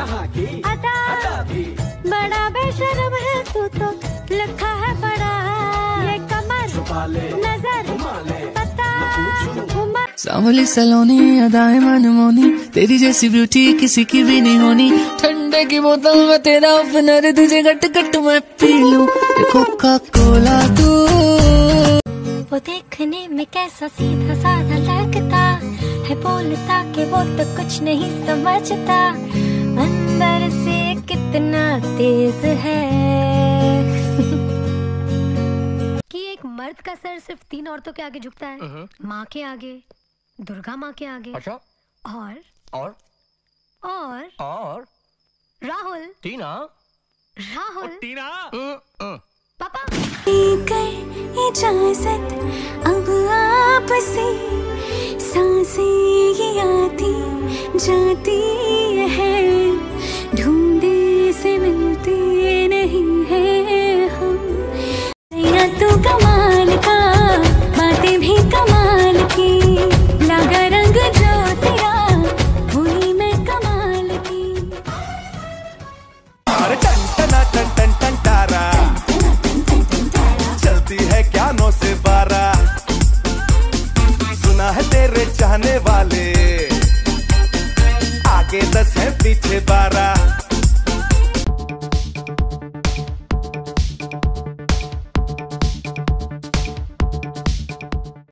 कहा की अदा, अदा भी। बड़ा बेशरम है तू तो लिखा है बड़ा ये कमर छुपा ले नज़र ले पता सलोनी अदाए मनमोनी तेरी जैसी ब्यूटी किसी की भी नहीं होनी। ठंडे की बोतल में तेरा अपना तुझे गट गट मैं पी लू। कोका कोला तू। वो देखने में कैसा सीधा साधा लगता है बोलता के वो तो कुछ नहीं समझता। अंदर से कितना तेज है। कि एक मर्द का सर सिर्फ़ तीन औरतों के आगे झुकता है। माँ के आगे दुर्गा माँ के आगे। अच्छा। और? और? और? और? राहुल। टीना। राहुल। टीना। पापा। कर इजाज़त अब आपसे टना टन टन टन टारा। चलती है क्या नौ से बारह सुना है तेरे चाहने वाले। आगे दस है पीछे बारह